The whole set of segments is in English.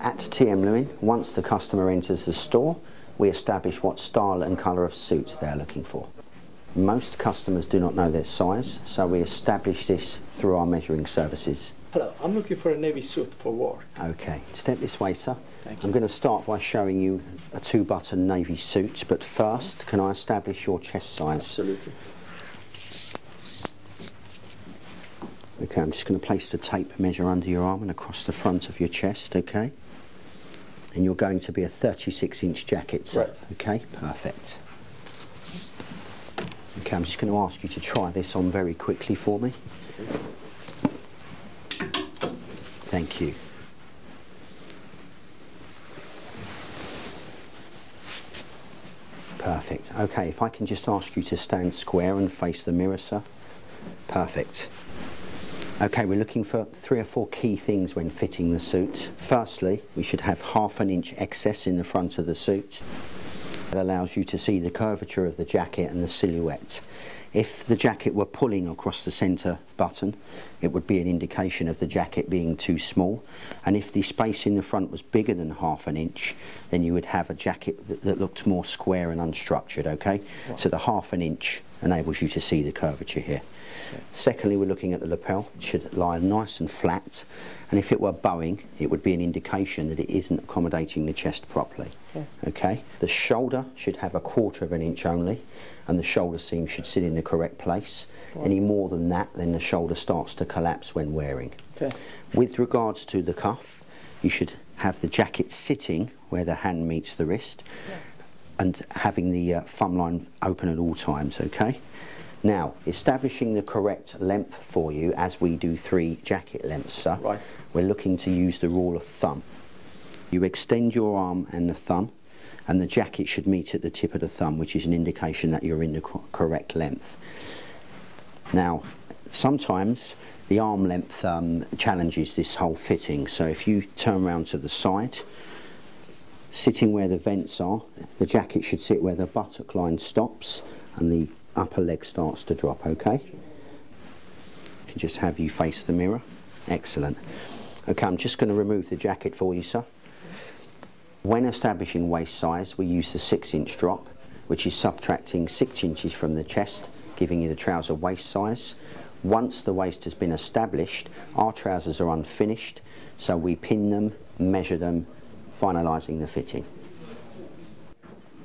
At TM Lewin, once the customer enters the store, we establish what style and colour of suits they're looking for. Most customers do not know their size, so we establish this through our measuring services. Hello, I'm looking for a navy suit for work. Okay, step this way, sir. Thank you. I'm going to start by showing you a two-button navy suit, but first, can I establish your chest size? Absolutely. Okay, I'm just going to place the tape measure under your arm and across the front of your chest, okay? And you're going to be a 36 inch jacket, sir. Right. Okay, perfect. Okay, I'm just going to ask you to try this on very quickly for me. Thank you. Perfect. Okay, if I can just ask you to stand square and face the mirror, sir. Perfect. Okay, we're looking for three or four key things when fitting the suit. Firstly, we should have half an inch excess in the front of the suit. It allows you to see the curvature of the jacket and the silhouette. If the jacket were pulling across the centre button, it would be an indication of the jacket being too small. And if the space in the front was bigger than half an inch, then you would have a jacket that, that looked more square and unstructured, okay? So the half an inch enables you to see the curvature here. Secondly, we're looking at the lapel. It should lie nice and flat. And if it were bowing, it would be an indication that it isn't accommodating the chest properly. Okay. The shoulder should have a quarter of an inch only, and the shoulder seam should sit in the correct place. Any more than that, then the shoulder starts to collapse when wearing. Okay. With regards to the cuff, you should have the jacket sitting where the hand meets the wrist and having the uh, thumb line open at all times, okay? Now, establishing the correct length for you as we do three jacket lengths, sir, Right. we're looking to use the rule of thumb. You extend your arm and the thumb, and the jacket should meet at the tip of the thumb, which is an indication that you're in the co- correct length. Now, sometimes the arm length um, challenges this whole fitting, so if you turn around to the side, sitting where the vents are, the jacket should sit where the buttock line stops and the upper leg starts to drop, okay? can just have you face the mirror. Excellent. Okay, I'm just going to remove the jacket for you, sir. When establishing waist size, we use the six inch drop, which is subtracting six inches from the chest, giving you the trouser waist size. Once the waist has been established, our trousers are unfinished, so we pin them, measure them, finalising the fitting.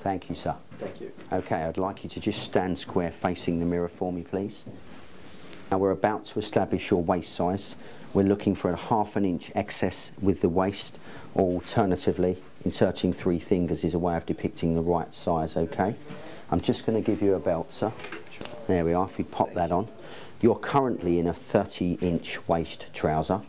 Thank you, sir. Thank you. Okay, I'd like you to just stand square facing the mirror for me, please. Now we're about to establish your waist size. We're looking for a half an inch excess with the waist, or alternatively, inserting three fingers is a way of depicting the right size, okay? I'm just going to give you a belt, sir. There we are, if you pop that on. You're currently in a 30 inch waist trouser.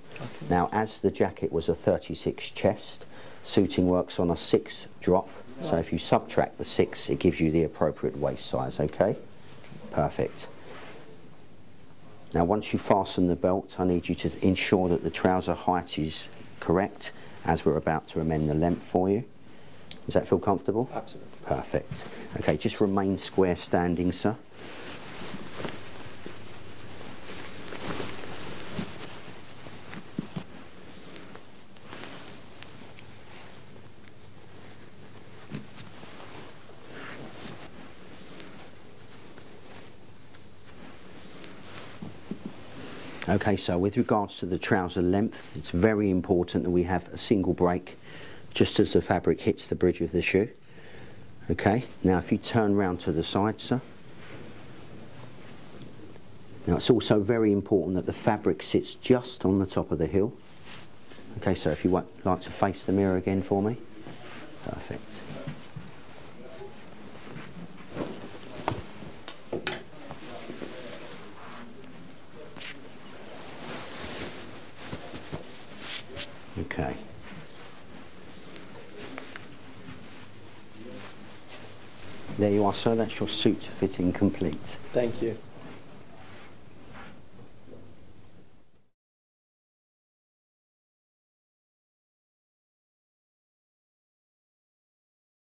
Now, as the jacket was a 36 chest, suiting works on a 6 drop. So if you subtract the 6, it gives you the appropriate waist size, okay? Perfect. Now once you fasten the belt, I need you to ensure that the trouser height is correct as we're about to amend the length for you. Does that feel comfortable? Absolutely. Perfect. Okay, just remain square standing, sir. Okay, so with regards to the trouser length, it's very important that we have a single break just as the fabric hits the bridge of the shoe. Okay, now if you turn round to the side, sir. Now it's also very important that the fabric sits just on the top of the heel. Okay, so if you like to face the mirror again for me. Perfect. Okay. There you are, sir. That's your suit fitting complete. Thank you.